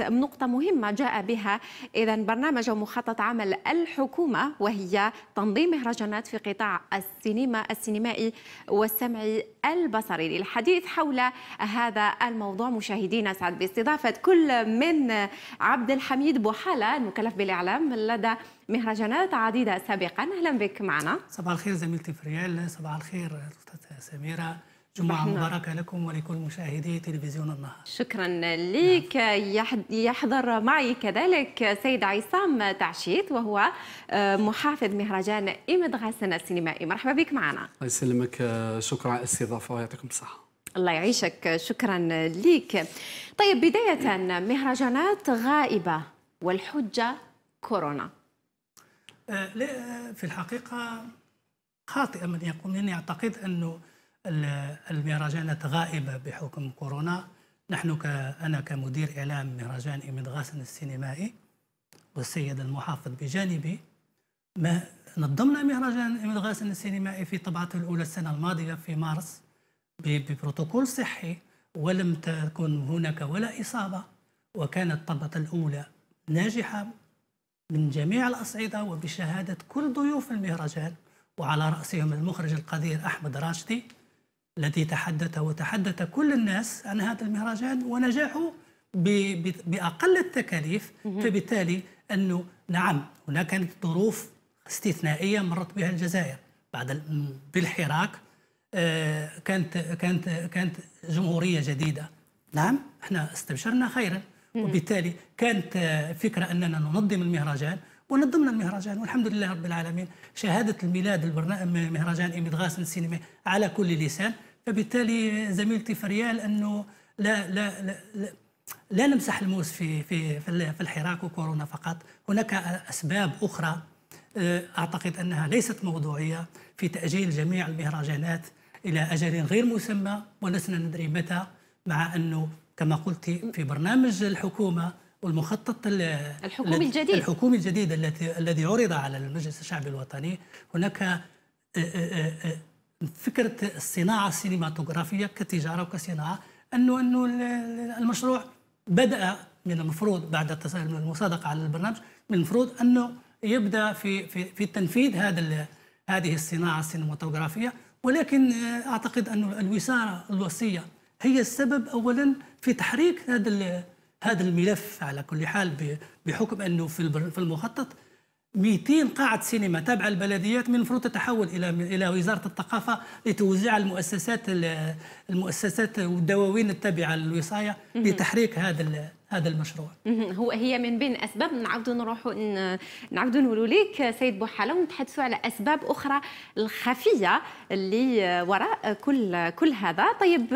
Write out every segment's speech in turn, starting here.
نقطة مهمة جاء بها. إذا برنامج ومخطط عمل الحكومة وهي تنظيم مهرجانات في قطاع السينما السينمائي والسمعي البصري. للحديث حول هذا الموضوع مشاهدينا سعد باستضافة كل من عبد الحميد بوحالة المكلف بالإعلام لدى مهرجانات عديدة سابقا. أهلا بك معنا. صباح الخير زميلتي فريال صباح الخير سميرة. جمعة مباركة لكم ولكل مشاهدي تلفزيون النهار. شكرا لك. يحضر معي كذلك سيد عصام تعشيت وهو آه، محافظ مهرجان إيمد غاسن السينمائي مرحبا بك معنا. الله يسلمك. شكرا على الاستضافة ويعطيكم الصحة. الله يعيشك. شكرا لك. طيب بداية مهرجانات غائبة والحجة كورونا. آه، في الحقيقة خاطئ من يقول من يعتقد أنه المهرجانات غائبة بحكم كورونا. نحن ك... أنا كمدير إعلام مهرجان إيمد غاسن السينمائي والسيد المحافظ بجانبي ما نظمنا مهرجان إيمد غاسن السينمائي في طبعته الأولى السنة الماضية في مارس ببروتوكول صحي ولم تكن هناك ولا إصابة وكانت الطبقة الأولى ناجحة من جميع الأصعدة وبشهادة كل ضيوف المهرجان وعلى رأسهم المخرج القدير أحمد راشدي الذي تحدث وتحدث كل الناس عن هذا المهرجان ونجاحه بأقل التكاليف. فبالتالي أنه نعم هناك كانت ظروف استثنائية مرت بها الجزائر. بعد بالحراك آه، كانت كانت كانت جمهورية جديدة. نعم إحنا استبشرنا خيرا. وبالتالي كانت فكرة أننا ننظم المهرجان. ونظمنا المهرجان والحمد لله رب العالمين شهادة الميلاد البرنامج مهرجان إيميد غاسن السينما على كل لسان. فبالتالي زميلتي فريال أنه لا لا لا, لا لا نمسح الموس في في في الحراك وكورونا فقط، هناك أسباب أخرى آه، أعتقد أنها ليست موضوعية في تأجيل جميع المهرجانات إلى أجل غير مسمى ولسنا ندري متى مع أنه كما قلت في برنامج الحكومة والمخطط الحكومي الجديد. الحكومي الجديد الذي الذي عرض على المجلس الشعبي الوطني هناك آه، آه، فكرة الصناعه السينماتوغرافيه كتجارة وكصناعة انه انه المشروع بدأ من المفروض بعد المصادقة على البرنامج من المفروض انه يبدأ في في في تنفيذ هذا هذه الصناعة السينماتوغرافية. ولكن أعتقد انه الوزاره الوصية هي السبب اولا في تحريك هذا هذا الملف على كل حال بحكم أنه في المخطط 200 قاعة سينما تابعة للبلديات من المفروض تتحول إلى إلى وزارة الثقافة لتوزع المؤسسات المؤسسات والدواوين التابعة للوصاية لتحريك هذا هذا المشروع. هو هي من بين أسباب. نعاودوا نروحوا نعاودوا نقولوا لك سيد بوحالة ونتحدثوا على أسباب أخرى الخفية اللي وراء كل كل هذا، طيب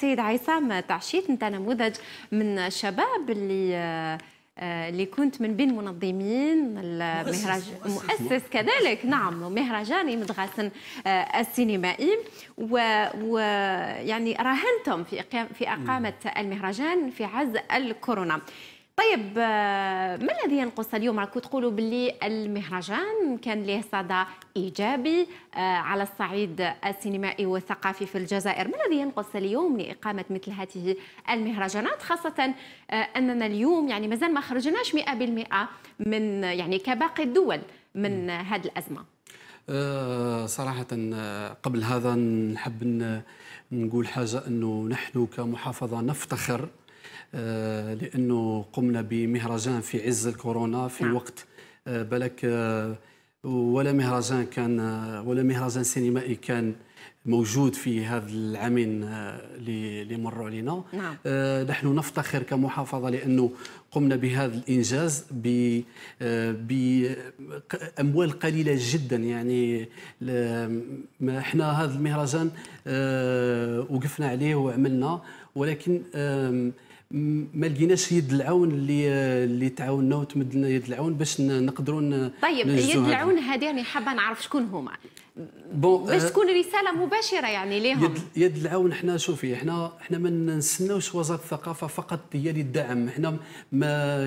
سيد عصام تعشيت أنت نموذج من الشباب اللي اللي كنت من بين منظمين المهرج مؤسس كذلك. نعم مهرجان مدغاسن آه، السينمائي. ويعني راهنتم في في إقامة المهرجان في عز الكورونا. طيب آه، ما الذي ينقص اليوم راكم تقولوا باللي المهرجان كان له صدى إيجابي آه، على الصعيد السينمائي والثقافي في الجزائر. ما الذي ينقص اليوم لإقامة مثل هذه المهرجانات؟ خاصة آه، أننا اليوم يعني مازال ما خرجناش 100% من يعني كباقي الدول من هذه الأزمة. صراحة قبل هذا نحب نقول حاجة أنه نحن كمحافظة نفتخر لأنه قمنا بمهرجان في عز الكورونا في نعم. وقت آه، بالك آه، ولا مهرجان كان ولا مهرجان سينمائي كان موجود في هذا العامين اللي مروا علينا نعم. نحن نفتخر كمحافظة لأنه قمنا بهذا الإنجاز باموال قليلة جدا يعني إحنا هذا المهرجان وقفنا عليه وعملنا ولكن ما لقيناش يد العون اللي اللي تعاوننا وتمد لنا يد العون باش نقدروا طيب يد العون هذه أنا حابة نعرف شكون هما؟ بون باش تكون رسالة مباشرة يعني لهم يد, يد العون إحنا شوفي إحنا إحنا ما نستناوش وزارة الثقافة فقط هي اللي تدعم إحنا ما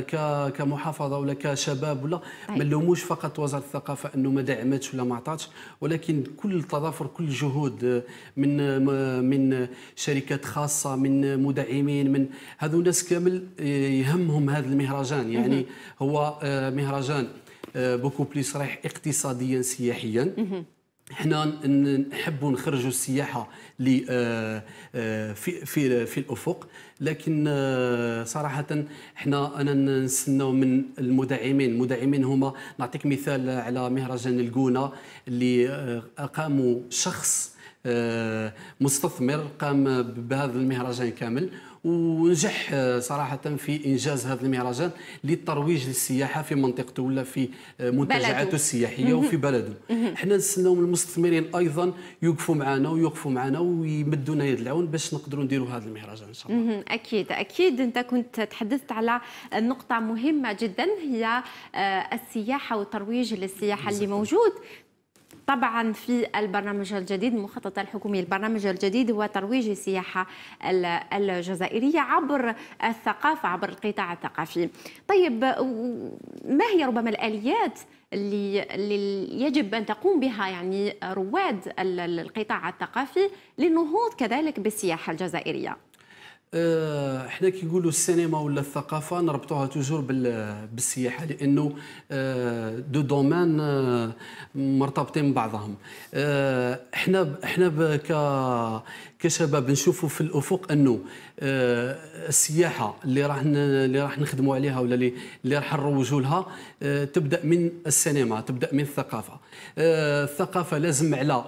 كمحافظة ولا كشباب ولا ما. نلوموش فقط وزارة الثقافة إنه ما دعمتش ولا ما عطاتش ولكن كل تضافر كل جهود من من شركات خاصة من مدعمين من هذو ناس كامل يهمهم هذا المهرجان. يعني هو آه، مهرجان بوكو بلي صريح اقتصاديا سياحيا. إحنا نحبوا نخرجوا السياحة آه، آه، في في في الأفق لكن آه، صراحة إحنا أنا نستناو من المدعمين. المدعمين هما نعطيك مثال على مهرجان الجونة اللي أقاموا شخص مستثمر قام بهذا المهرجان كامل ونجح آه، صراحة في إنجاز هذا المهرجان للترويج للسياحة في منطقته ولا في آه، منتجعاته السياحية وفي بلده. إحنا نستناو من المستثمرين أيضا يوقفوا معنا ويوقفوا معنا ويمدونا يد العون باش نقدروا نديروا هذا المهرجان إن شاء الله. أكيد أكيد. أنت كنت تحدثت على نقطة مهمة جدا هي آه، السياحة والترويج للسياحة اللي موجود. طبعا في البرنامج الجديد المخطط الحكومي البرنامج الجديد هو ترويج السياحة الجزائرية عبر الثقافة عبر القطاع الثقافي. طيب ما هي ربما الآليات اللي, يجب أن تقوم بها يعني رواد القطاع الثقافي للنهوض كذلك بالسياحة الجزائرية؟ إحنا كي نقولوا السينما ولا الثقافة نربطوها toujours بالسياحة لأنه آه، دو دومان آه، مرتبطين ببعضهم. إحنا إحنا كشباب نشوفوا في الأفق أنه السياحة اللي راح اللي راح نخدموا عليها ولا اللي راح نروجوا لها تبدأ من السينما تبدأ من الثقافة. الثقافة لازم على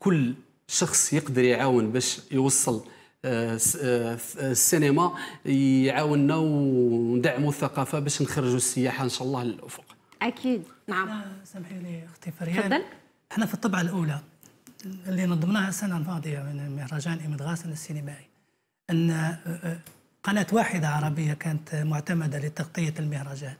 كل شخص يقدر يعاون باش يوصل السينما يعاوننا وندعموا الثقافة باش نخرجوا السياحة إن شاء الله للأفق. أكيد. نعم. سامحي لي أختي فريان. تفضل. إحنا في الطبعة الأولى اللي نظمناها السنة الماضية من مهرجان إيمد غاسن السينمائي. إن آه، آه، قناة واحدة عربية كانت معتمدة لتغطية المهرجان.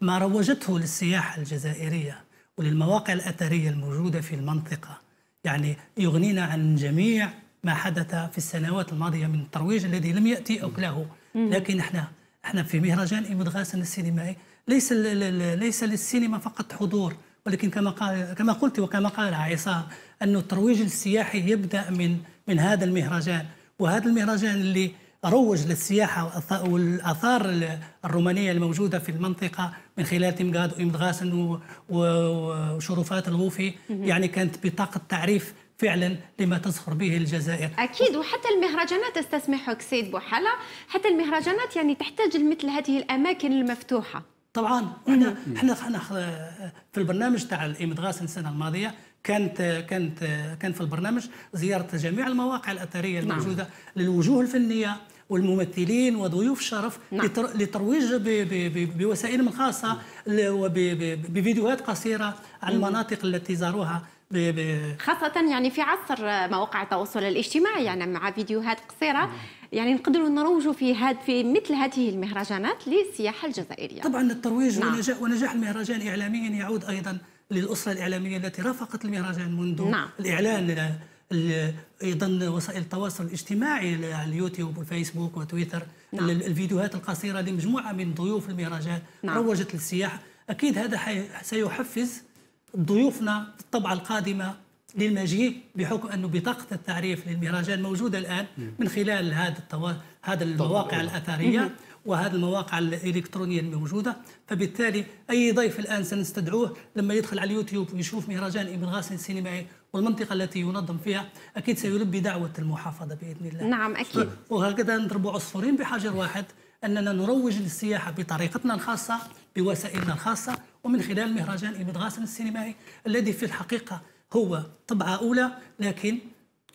ما روجته للسياحة الجزائرية وللمواقع الأثرية الموجودة في المنطقة. يعني يغنينا عن جميع ما حدث في السنوات الماضية من الترويج الذي لم يأتي اكله لكن إحنا إحنا في مهرجان إيمدغاسن السينمائي ليس ليس للسينما فقط حضور ولكن كما قال كما قلت وكما قال عصام انه الترويج السياحي يبدأ من من هذا المهرجان. وهذا المهرجان اللي روج للسياحة والآثار الرومانية الموجودة في المنطقة من خلال تمقاد وإمدغاسن وشرفات الغوفي. يعني كانت بطاقة تعريف فعلا لما تزخر به الجزائر أكيد وحتى المهرجانات استسمحك سيد بوحله حتى المهرجانات يعني تحتاج لمثل هذه الأماكن المفتوحة طبعا إحنا إحنا إحنا في البرنامج تاع الامدغاس السنة الماضية كانت كانت كان في البرنامج زيارة جميع المواقع الأثرية نعم. الموجودة نعم. للوجوه الفنية والممثلين وضيوف الشرف نعم. لترويج بوسائلهم الخاصه وبفيديوهات قصيرة عن المناطق التي زاروها خاصة يعني في عصر مواقع التواصل الاجتماعي يعني مع فيديوهات قصيرة يعني نقدروا نروجوا في هاد في مثل هذه المهرجانات للسياحة الجزائرية طبعا الترويج نعم. ونجاح, ونجاح المهرجان إعلاميا يعود أيضا للأسرة الإعلامية التي رافقت المهرجان منذ نعم. الإعلان أيضا وسائل التواصل الاجتماعي اليوتيوب والفيسبوك وتويتر نعم. الفيديوهات القصيرة لمجموعة من ضيوف المهرجان نعم. روجت للسياحه أكيد هذا سيحفز ضيوفنا في الطبعة القادمة للمجيء بحكم أنه بطاقة التعريف للمهرجان موجودة الآن من خلال هذا التوا... هذا المواقع الأثرية وهذه المواقع الإلكترونية الموجودة. فبالتالي أي ضيف الآن سنستدعوه لما يدخل على اليوتيوب ويشوف مهرجان ابن غاسن السينمائي والمنطقة التي ينظم فيها أكيد سيلبي دعوة المحافظة بإذن الله. نعم أكيد. وهكذا نضرب عصفورين بحجر واحد أننا نروج للسياحة بطريقتنا الخاصة بوسائلنا الخاصة ومن خلال مهرجان إيمد غاسن السينمائي الذي في الحقيقة هو طبعة أولى لكن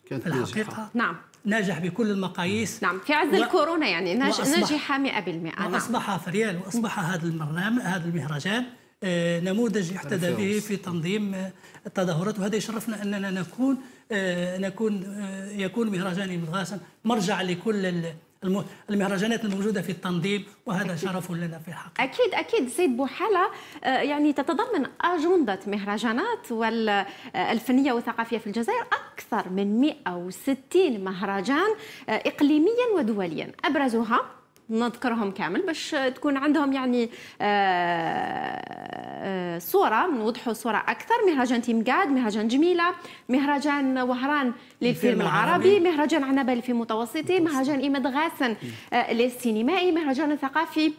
في الحقيقة نعم. ناجح بكل المقاييس. نعم. في عز و... الكورونا يعني نجح 100% نعم. وأصبح فريال وأصبح هذا البرنامج هذا المهرجان آه، نموذج يحتذى به في تنظيم آه، التظاهرات. وهذا يشرفنا أننا نكون آه، نكون يكون مهرجان غاسن مرجع لكل المهرجانات الموجودة في التنظيم وهذا شرف لنا في الحقيقة. أكيد أكيد سيد بوحالة آه، يعني تتضمن أجندة مهرجانات والفنيه والثقافية في الجزائر أكثر من 160 مهرجان آه، اقليميا ودوليا أبرزها نذكرهم كامل باش تكون عندهم يعني آه، صورة نوضحوا الصورة أكثر. مهرجان تيمقاد مهرجان جميلة مهرجان وهران للفيلم العربي. مهرجان عنبة للفيلم المتوسطي مهرجان إيماد غاسن للسينمائي مهرجان الثقافي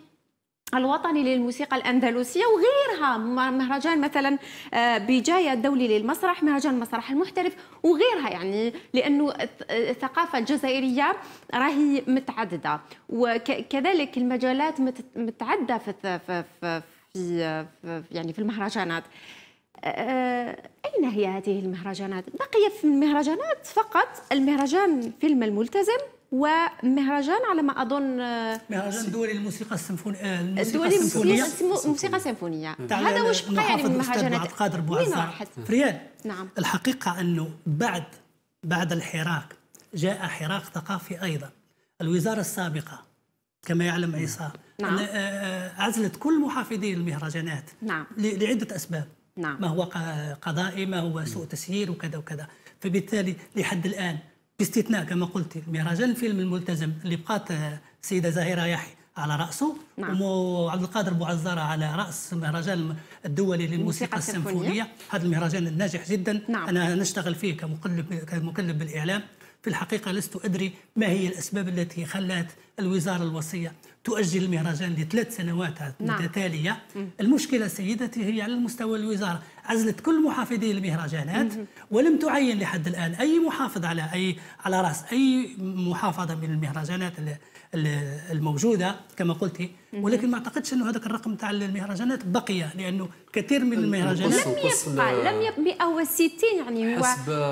الوطني للموسيقى الأندلسية وغيرها. مهرجان مثلا آه، بجاية الدولي للمسرح مهرجان المسرح المحترف وغيرها يعني لأنه الثقافة الجزائرية راهي متعددة. وكذلك المجالات متعدة في, في, في, في يعني في المهرجانات. آه، أين هي هذه المهرجانات؟ بقي في المهرجانات فقط المهرجان فيلم الملتزم. ومهرجان على ما أظن آه، مهرجان دولي للموسيقى السيمفونيه الموسيقى السيمفونيه الموسيقى السيمفونية. هذا واش بقى يعني من مهرجانات؟ عبد القادر بوعزار فريال نعم. الحقيقة أنه بعد بعد الحراك جاء حراك ثقافي أيضا. الوزارة السابقة كما يعلم عيسى. نعم. آه، عزلت كل محافظي المهرجانات نعم. لعدة أسباب. نعم. ما هو قضائي ما هو سوء تسيير وكذا وكذا. فبالتالي لحد الآن باستثناء كما قلت مهرجان الفيلم الملتزم اللي بقات السيدة زهيره يحيى على رأسه نعم. وعبد القادر بوعزاره على رأس المهرجان الدولي للموسيقى السيمفونية. هذا المهرجان الناجح جدا. نعم. أنا نشتغل فيه كمقلب كمكلف بالإعلام. في الحقيقة لست أدري ما هي الأسباب التي خلت الوزارة الوصية تؤجل المهرجان لثلاث سنوات نعم. متتالية. المشكلة سيدتي هي على المستوى الوزارة. عزلت كل محافظي المهرجانات ولم تعين لحد الآن أي محافظ على أي على رأس أي محافظة من المهرجانات الموجودة كما قلتي ولكن ما أعتقدش أنه هذاك الرقم تاع المهرجانات بقي لأنه كثير من المهرجانات لم يبقى لم يبقى 160 يعني هو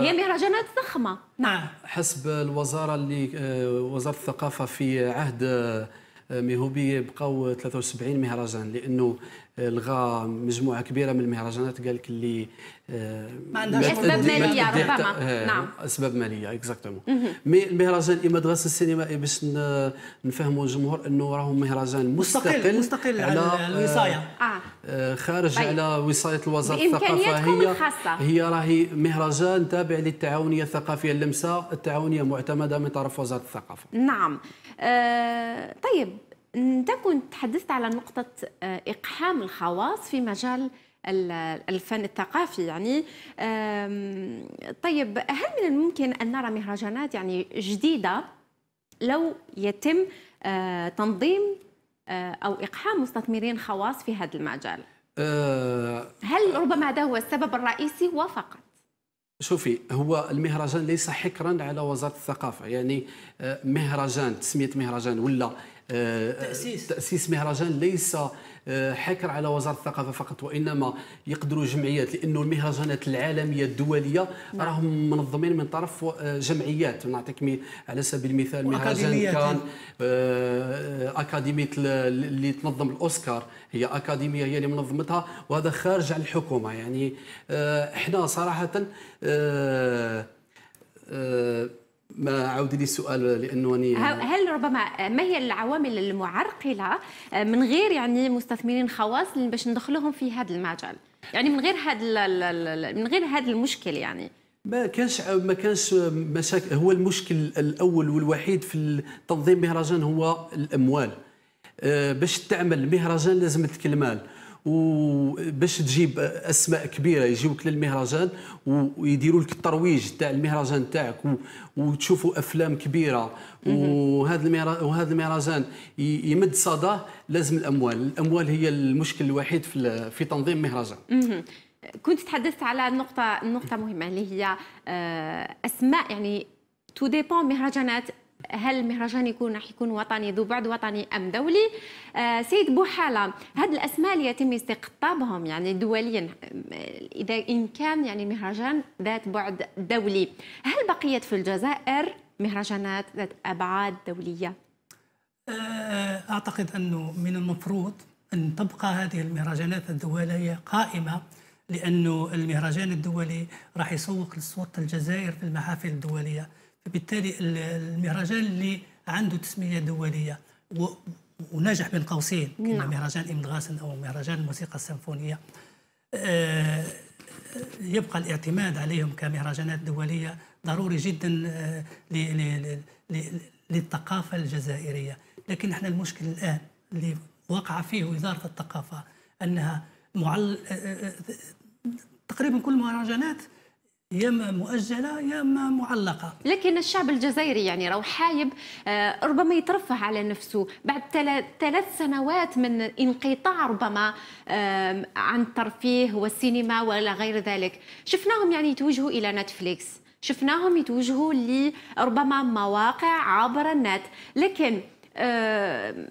هي مهرجانات ضخمة. نعم. حسب الوزارة اللي آه، وزارة الثقافة في عهد آه، ميهوبي بقاو 73 مهرجان لأنه لغى مجموعة كبيرة من المهرجانات قال لك اللي آه، ما عندهاش أسباب مالية ربما. آه، نعم. أسباب مالية exactement mais المهرجان إمدغاسن السينمائي باش نفهموا الجمهور إنه راهو مهرجان مستقل مستقل على آه، الوصاية. آه. خارج طيب. على وصاية الوزارة الثقافه هي الخاصة. هي راهي مهرجان تابع للتعاونية الثقافية اللمسة التعاونية معتمدة من طرف وزارة الثقافة. نعم. آه طيب. انت كنت تحدثت على نقطة إقحام الخواص في مجال الفن الثقافي يعني طيب هل من الممكن أن نرى مهرجانات يعني جديدة لو يتم آه، تنظيم آه، أو إقحام مستثمرين خواص في هذا المجال؟ هل ربما هذا هو السبب الرئيسي وفقط شوفي هو المهرجان ليس حكرا على وزارة الثقافة يعني آه، مهرجان تسمية مهرجان ولا تأسيس. تأسيس مهرجان ليس آه، حكر على وزارة الثقافة فقط وإنما يقدروا جمعيات لأنه المهرجانات العالمية الدولية نعم. راهم منظمين من طرف آه، جمعيات. نعطيك على سبيل المثال مهرجان كان آه، أكاديمية اللي تنظم الأوسكار هي أكاديمية هي اللي منظمتها وهذا خارج عن الحكومة. يعني إحنا صراحة ما عاودي لي السؤال لأنه هل ربما ما هي العوامل المعرقلة آه، من غير يعني مستثمرين خواص باش ندخلهم في هذا المجال؟ يعني من غير هذا من غير هذا المشكل يعني. ما كانش ما كانش مشاكل هو المشكل الأول والوحيد في تنظيم مهرجان هو الأموال. آه، باش تعمل مهرجان لازم المال وباش تجيب أسماء كبيرة يجيوك للمهرجان ويديروا لك الترويج تاع المهرجان تاعك وتشوفوا أفلام كبيرة. وهذا وهذا المهرجان يمد صداه لازم الأموال. الأموال هي المشكل الوحيد في في تنظيم مهرجان كنت تحدثت على نقطه نقطة مهمة اللي هي آه، أسماء يعني tout dépend مهرجانات. هل المهرجان يكون راح يكون وطني ذو بعد وطني أم دولي؟ آه سيد بوحالة هذه الأسماء اللي يتم استقطابهم يعني دوليا إذا إن كان يعني مهرجان ذات بعد دولي. هل بقيت في الجزائر مهرجانات ذات أبعاد دولية؟ آه، أعتقد انه من المفروض أن تبقى هذه المهرجانات الدولية قائمة لأنه المهرجان الدولي راح يسوق لصوره الجزائر في المحافل الدولية. فبالتالي المهرجان اللي عنده تسمية دولية ونجح بين قوسين كما نعم. مهرجان ابن غاسن أو مهرجان الموسيقى السيمفونية آه، يبقى الاعتماد عليهم كمهرجانات دولية ضروري جدا آه، للثقافة الجزائرية لكن إحنا المشكل الآن اللي وقع فيه وزارة الثقافة أنها معل آه، تقريبا كل المهرجانات يا اما مؤجلة يا اما معلقة. لكن الشعب الجزائري يعني راهو حايب آه، ربما يترفه على نفسه. بعد ثلاث سنوات من انقطاع ربما آم، عن الترفيه والسينما ولا غير ذلك. شفناهم يعني يتوجهوا إلى نتفليكس. شفناهم يتوجهوا لربما مواقع عبر النت. لكن آم،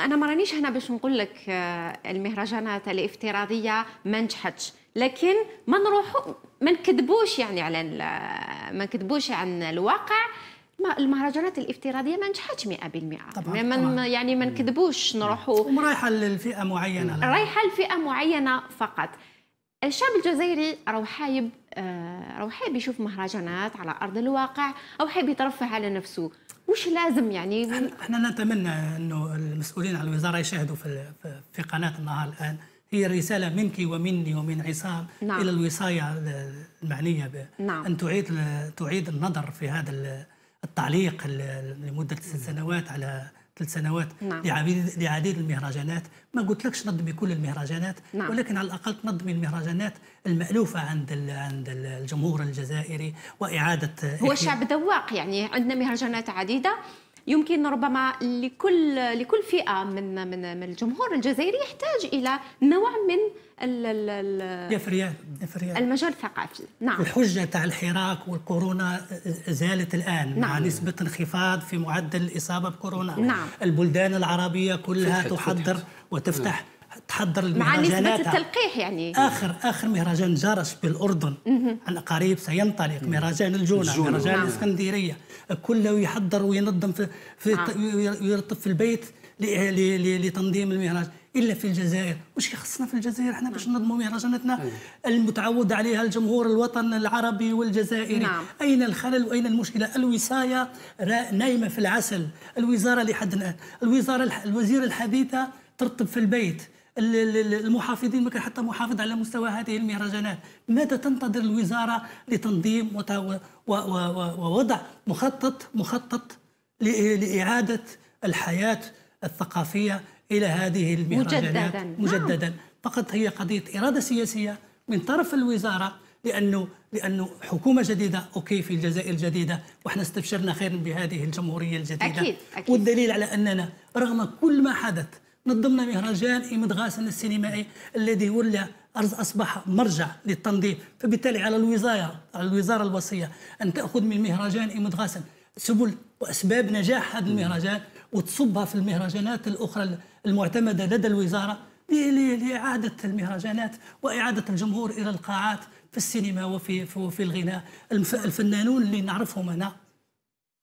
أنا ما رانيش هنا باش نقول لك آه، المهرجانات الافتراضية ما نجحتش. لكن ما نروحوا ما نكذبوش يعني على ما نكذبوش عن الواقع. المهرجانات الافتراضية ما نجحتش 100% طبعاً، ما طبعاً. يعني ما نكذبوش نروحوا ورايحة للفئه معينة رايحة لفئة معينة فقط. الشعب الجزائري راهو حايب آه، راهو حايب يشوف مهرجانات على أرض الواقع أو حايب يترفه على نفسه. وش لازم يعني؟ إحنا نتمنى إنه المسؤولين على الوزارة يشاهدوا في- في قناة النهار الآن. هي رساله منك ومني ومن عصام نعم. إلى الوصاية المعنية ب- نعم. أن تعيد تعيد النظر في هذا ال- التعليق ال- لمدة ست سنوات على ثلاث سنوات نعم. لعديد المهرجانات ما قلت لكش نظمي كل المهرجانات نعم. ولكن على الأقل تنظمي المهرجانات المألوفة عند ال- عند الجمهور الجزائري وإعادة هو الشعب ذواق يعني عندنا مهرجانات عديدة يمكن ربما لكل لكل فئة من من من الجمهور الجزائري يحتاج إلى نوع من ال- ال- ال- المجال الثقافي نعم الحجة تاع الحراك والكورونا زالت الآن مع نعم. نسبة انخفاض في معدل الإصابة بكورونا نعم. البلدان العربية كلها فتحت- تحضر فتحت. وتفتح تحضر مع نسبة المهرجانات. التلقيح يعني. آخر آخر مهرجان جرش بالأردن. عن قريب سينطلق مهرجان الجونة. مهرجان نعم. الإسكندرية. كله يحضر وينظم في, في نعم. ويرتب في البيت ل- ل- ل- لتنظيم المهرجان إلا في الجزائر. وش يخصنا في الجزائر إحنا باش ننظموا مهرجاناتنا؟ المتعود عليها الجمهور الوطن العربي والجزائري. نعم. أين الخلل وأين المشكلة؟ الوصاية نايمة في العسل. الوزارة لحد الآن. الوزارة الح- الوزيره الحديثة ترتب في البيت. ال- ال- المحافظين ما كان حتى محافظ على مستوى هذه المهرجانات. ماذا تنتظر الوزارة لتنظيم ووضع مخطط مخطط لإعادة الحياة الثقافية إلى هذه المهرجانات؟ مجدداً. مجددا. فقط هي قضية إرادة سياسية من طرف الوزارة لأنه لأنه حكومة جديدة أوكي في الجزائر جديده وإحنا استبشرنا خير بهذه الجمهورية الجديدة. أكيد، أكيد. والدليل على أننا رغم كل ما حدث نظمنا مهرجان إيمد غاسن السينمائي الذي أرز- أصبح مرجع للتنظيم. فبالتالي على الوزارة على الوزارة الوصية أن تأخذ من مهرجان إيمد غاسن سبل وأسباب نجاح هذا المهرجان وتصبها في المهرجانات الأخرى المعتمدة لدى الوزارة لإعادة المهرجانات وإعادة الجمهور إلى القاعات في السينما وفي في الغناء. الف- الفنانون اللي نعرفهم أنا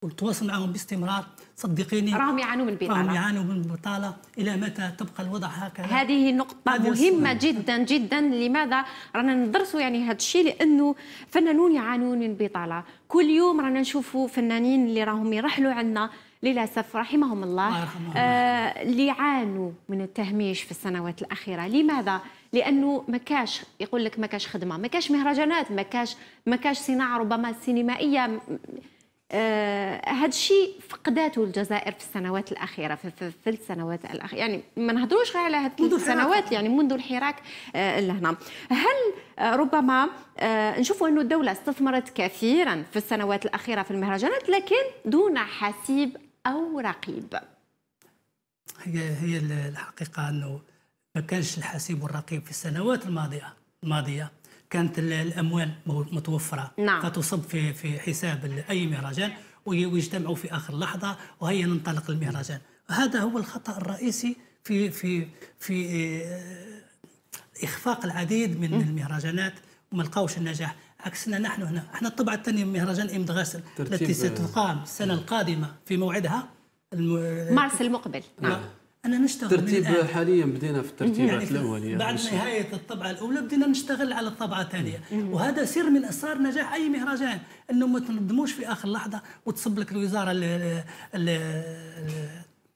ونتواصل معهم باستمرار. صدقيني راهم يعانوا من راهم البطالة يعانوا من البطالة إلى متى تبقى الوضع هكذا؟ هذه نقطة هذه مهمة جدا جدا. لماذا؟ رانا ندرسوا يعني هذا الشيء لأنه فنانون يعانون من البطالة كل يوم رانا نشوفوا فنانين اللي راهم يرحلوا عنا للأسف رحمهم الله الله. آه اللي يعانوا من التهميش في السنوات الأخيرة. لماذا؟ لأنه ما كاش يقول لك ما كاش خدمة ما كاش مهرجانات ما كاش ما كاش صناعة ربما سينمائية. آه، هذا الشيء فقداته الجزائر في السنوات الأخيرة في, في, في السنوات الأخيرة. يعني ما نهضروش غير على هذه. السنوات يعني منذ الحراك آه، لهنا. هل آه، ربما آه، نشوفوا أنه الدولة استثمرت كثيرا في السنوات الأخيرة في المهرجانات لكن دون حسيب أو رقيب؟ هي هي الحقيقة أنه ما كانش الحسيب والرقيب في السنوات الماضية الماضية. كانت ال- الأموال مو- متوفرة. نعم. فتصب في في حساب أي مهرجان وي- ويجتمعوا في آخر لحظة وهيا ننطلق المهرجان. هذا هو الخطأ الرئيسي في في في آه، إخفاق العديد من المهرجانات وما لقاوش النجاح. عكسنا نحن هنا. إحنا الطبعة الثانية من مهرجان إمد غاسل ترتيب- التي ستقام السنة القادمة في موعدها الم- مارس المقبل. نعم. أن نشتغل ترتيب حاليا بدينا في الترتيبات يعني الأولية بعد نهاية الطبعة الأولى بدينا نشتغل على الطبعة الثانية وهذا سر من أسرار نجاح أي مهرجان أنه ما تنظموش في آخر لحظة وتصب لك الوزارة ال ال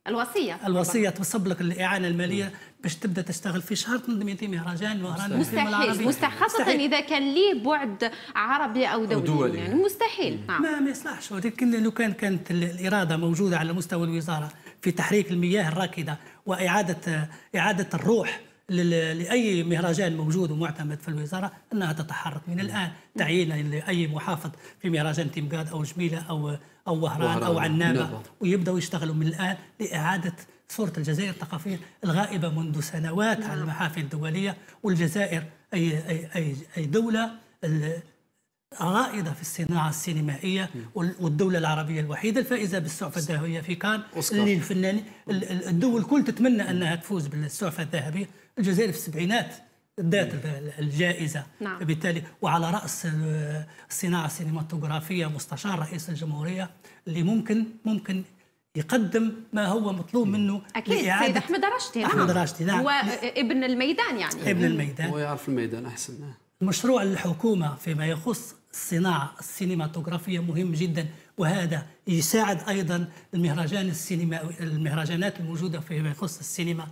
الوصية. الوصية تصب لك الإعانة المالية باش تبدأ تشتغل في شهر تنظم انت مهرجان مهرجان مستحيل. مستحيل. خاصة إذا كان ليه بعد عربي أو دولي, دولي. يعني مستحيل. نعم. ما ما يصلحش ولكن لو كان كانت الإرادة موجودة على مستوى الوزارة في تحريك المياه الراكدة وإعادة إعادة الروح لأي مهرجان موجود ومعتمد في الوزارة إنها تتحرك. من الآن تعيين لأي محافظ في مهرجان تيمقاد أو جميلة أو أو وهران أو عنابة ويبدأوا يشتغلوا من الآن لإعادة صورة الجزائر الثقافية الغائبة منذ سنوات نعم. على المحافل الدولية والجزائر أي, أي, أي, أي دولة رائدة في الصناعة السينمائية والدولة العربية الوحيدة الفائزة بالسعفة الذهبية في كان. اللي الفنانين الدول الكل تتمنى أنها تفوز بالسعفة الذهبية. الجزائر في السبعينات ذات الجائزة. نعم. بالتالي وعلى رأس الصناعة السينماتوغرافية مستشار رئيس الجمهورية اللي ممكن ممكن يقدم ما هو مطلوب منه أكيد. سيد أحمد رشدي أحمد رشدي نعم. هو ابن الميدان يعني. ابن الميدان. هو يعرف الميدان أحسن. مشروع الحكومة فيما يخص الصناعة السينماتوغرافية مهم جدا وهذا يساعد أيضا المهرجان السينما المهرجانات الموجودة فيما يخص السينما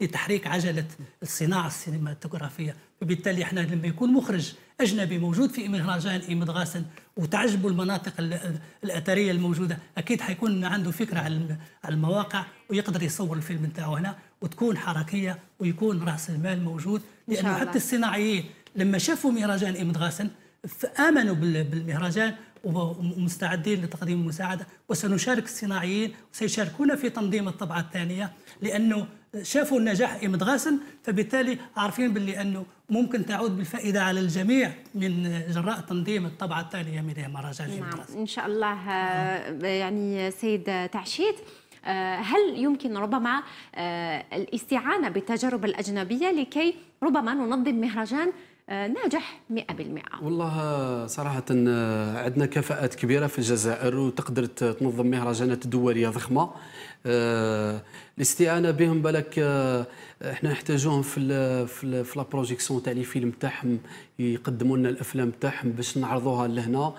لتحريك عجلة الصناعة السينماتوغرافية. وبالتالي إحنا لما يكون مخرج أجنبي موجود في مهرجان إيمد غاسن وتعجبه المناطق الأثرية الموجودة أكيد حيكون عنده فكرة على المواقع ويقدر يصور الفيلم بتاعه هنا وتكون حركية ويكون رأس المال موجود. لأنه حتى الصناعيين لما شافوا مهرجان إيمد غاسن فآمنوا بالمهرجان ومستعدين لتقديم المساعدة وسنشارك الصناعيين وسيشاركون في تنظيم الطبعة الثانية لأنه شافوا النجاح إمد غاسن فبالتالي عارفين باللي أنه ممكن تعود بالفائدة على الجميع من جراء تنظيم الطبعة الثانية من مهرجان نعم إن شاء الله يعني سيد تعشيد. هل يمكن ربما الاستعانة بالتجارب الأجنبية لكي ربما ننظم مهرجان آه، ناجح 100% والله صراحة آه، عندنا كفاءات كبيرة في الجزائر وتقدر تنظم مهرجانات دولية ضخمة. آه، الاستعانة بهم بالك إحنا نحتاجوهم في ال في ال في la projection تاع les films تاعهم يقدموا لنا الأفلام تاعهم باش نعرضوها لهنا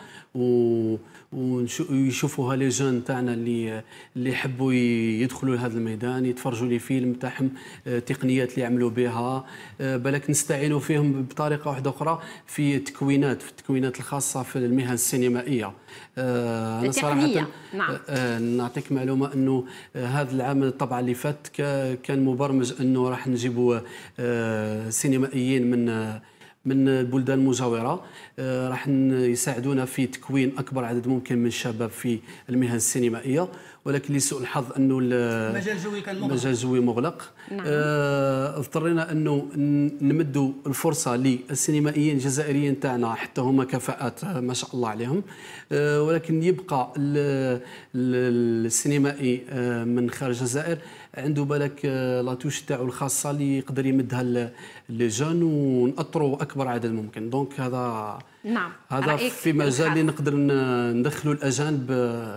ويشوفوها les jeunes تاعنا اللي اللي يحبوا يدخلوا لهذا الميدان يتفرجوا les films تاعهم التقنيات اللي يعملوا بها. بالك نستعينوا فيهم بطريقة واحدة أخرى في التكوينات في التكوينات الخاصة في المهن السينمائية أنا صراحة نعم. نعطيك معلومة أنه هذا العام الطبعه اللي فات كان مبرمج أنه راح نجيبوا سينمائيين من من البلدان المجاورة. آه، راح يساعدونا في تكوين أكبر عدد ممكن من الشباب في المهن السينمائية. ولكن لسوء الحظ أنه المجال الجوي كان مغلق. المجال الجوي مغلق. نعم. آه، اضطرينا أنه نمدوا الفرصة للسينمائيين الجزائريين تاعنا حتى هما كفاءات آه، ما شاء الله عليهم. ولكن يبقى السينمائي من خارج الجزائر عنده بالك la touche تاعو الخاصة اللي يقدر يمدها les jeunes ونأطروا أكبر عدد ممكن. donc هذا نعم هذا في مجال اللي نقدر ندخلوا الأجانب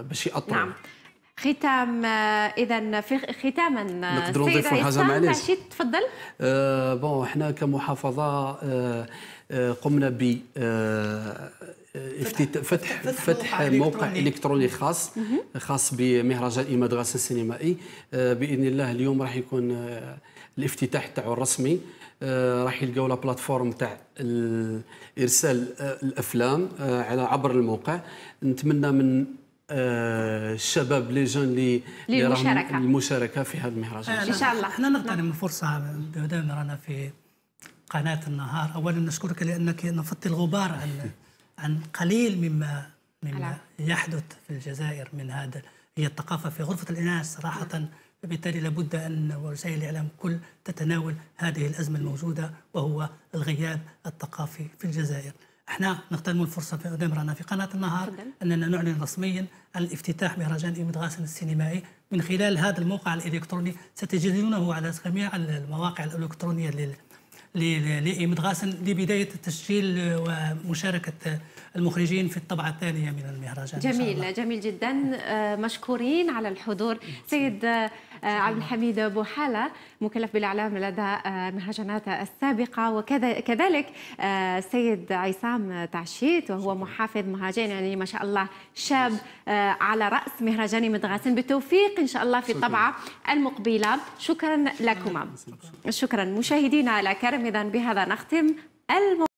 باش يأطروا نعم. ختام اذا في ختاما نقدروا نضيفوا حاجة معليش. تفضل. آه bon إحنا كمحافظة آه آه قمنا ب آه فتح فتح, فتح موقع إلكتروني. خاص خاص بمهرجان ايماد غاس السينمائي. آه بإذن الله اليوم راح يكون آه الافتتاح تاعو الرسمي. آه راح يلقاو لا بلاتفورم تاع إرسال آه الأفلام آه على عبر الموقع. نتمنى من آه الشباب لي جون اللي للمشاركة. المشاركة في هذا المهرجان. إن شاء الله. إحنا نغتنم الفرصه بدون رانا في قناة النهار. اولا نشكرك لأنك نفضت الغبار عن عن قليل مما مما يحدث في الجزائر من هذا. هي الثقافة في غرفة الإناث صراحة فبالتالي لابد أن وسائل الإعلام كل تتناول هذه الأزمة الموجودة وهو الغياب الثقافي في الجزائر. إحنا نغتنم الفرصة في رانا في قناة النهار اننا نعلن رسميا عن افتتاح مهرجان ايمد غاسن السينمائي. من خلال هذا الموقع الإلكتروني ستجدونه على جميع المواقع الإلكترونية لإيمد غاسن لبداية التسجيل ومشاركة المخرجين في الطبعة الثانية من المهرجان. جميل جميل جدا. آه، مشكورين على الحضور. سيد عبد الحميد بوحالة مكلف بالإعلام لدى المهرجانات السابقة. وكذلك السيد عصام تعشيت وهو محافظ مهرجان يعني ما شاء الله شاب على رأس مهرجان مدغاسن بالتوفيق إن شاء الله في الطبعة المقبلة. شكرا لكما. شكرا. مشاهدينا الكرام إذا بهذا نختم